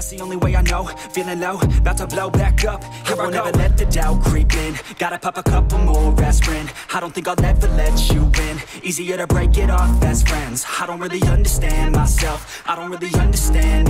That's the only way I know, feeling low, about to blow back up. Here I won't ever let the doubt creep in. Gotta pop a couple more aspirin. I don't think I'll ever let you in Easier to break it off best friends. I don't really understand myself. I don't really understand